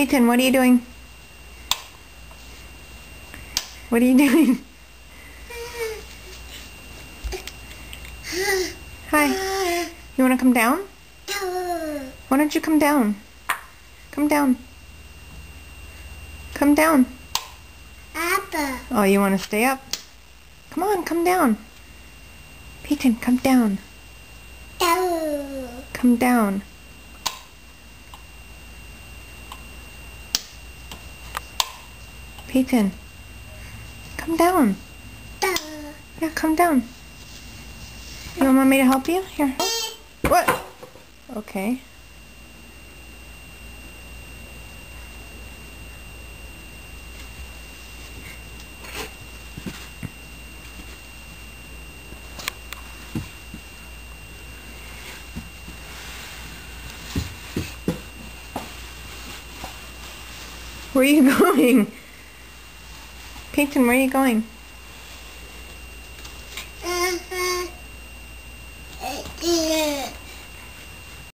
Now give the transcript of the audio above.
Payton, what are you doing? What are you doing? Hi. You want to come down? Why don't you come down? Come down. Come down. Oh, you want to stay up? Come on, come down. Payton, come down. Come down. Payton, come down. Yeah, come down. You don't want me to help you? Here. What? Okay. Where are you going? Payton, where are you going? Uh -huh.